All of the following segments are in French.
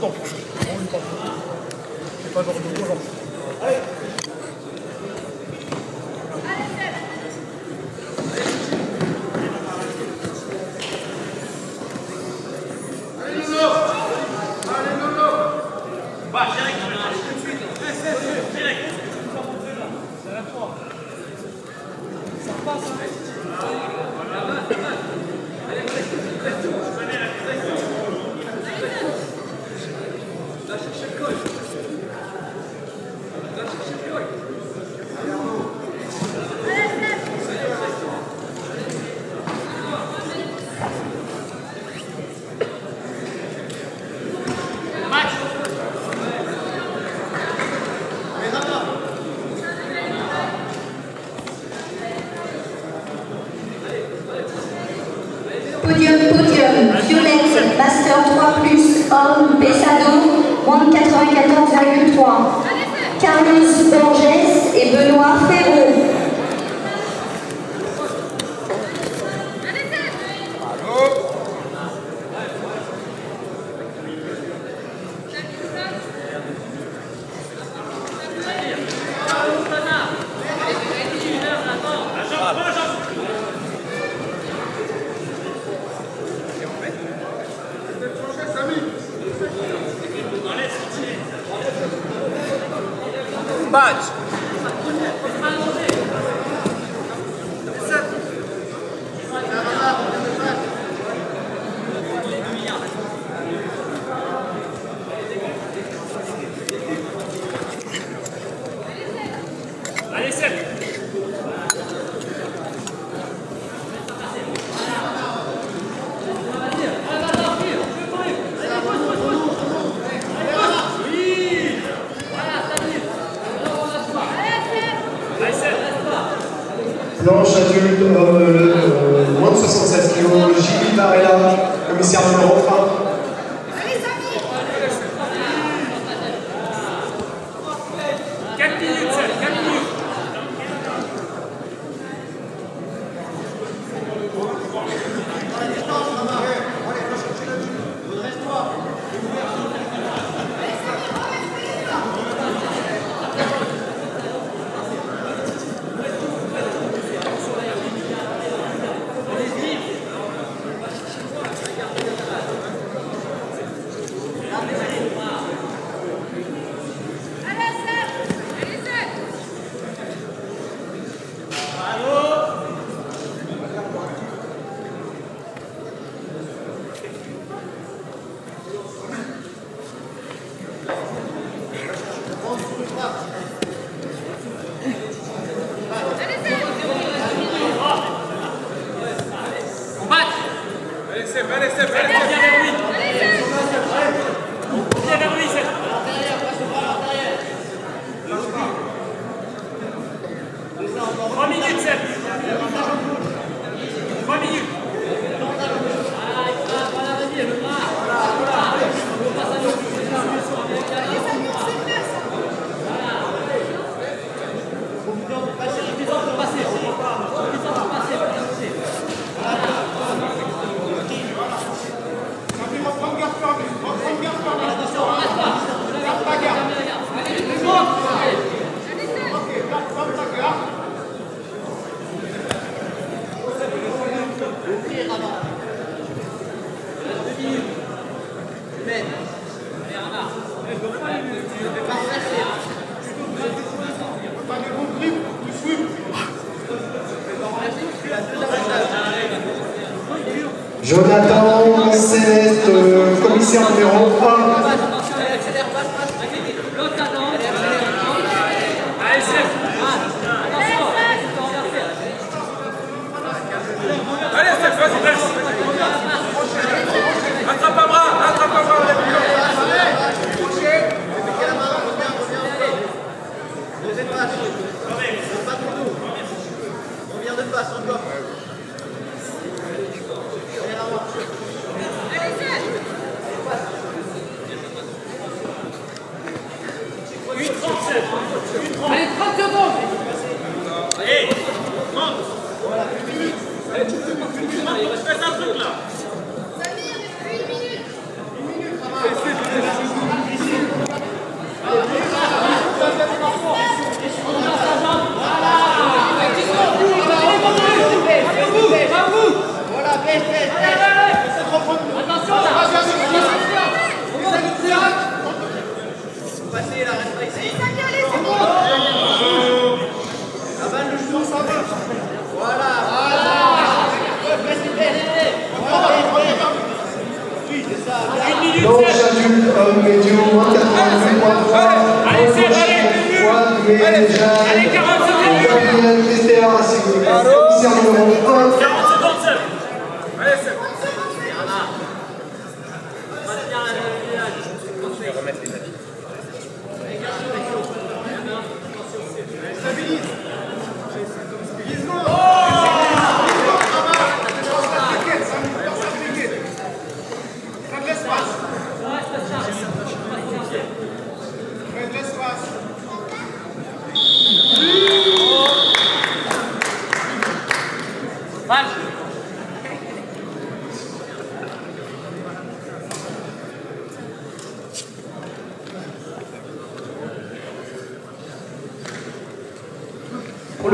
C'est pas genre de Carlos Bourget. much. Planche adulte, homme, euh, moins de 76 kg, Gilles Varela, commissaire numéro 1. Komm, ich jetzt Jonathan Céleste, commissaire numéro 1.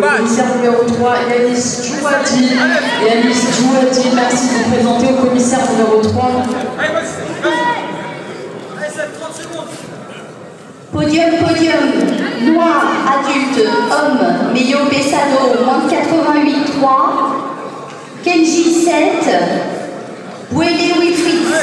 Commissaire numéro 3, Yanis Djouadi. Yanis Djouadi, merci de vous présenter au commissaire numéro 3. Allez, vas-y, vas-y. Allez, Seb, 30 secondes. Podium, podium. Noir, adulte, homme. Meyo Besado, moins de 88, 3. Kenji, 7. Bouélé Wilfried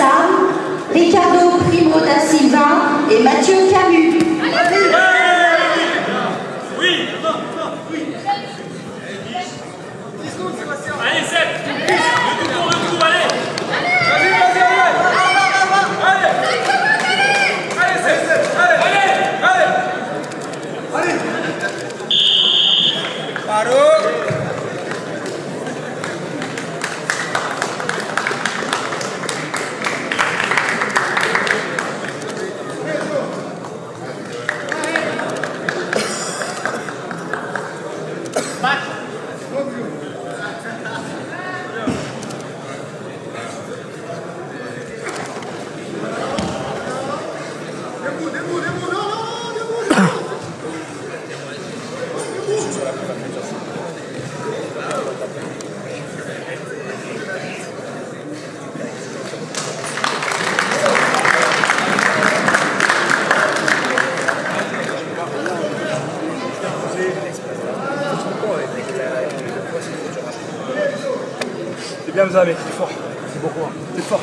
Zah, mec, t'es fort. C'est beaucoup. T'es fort.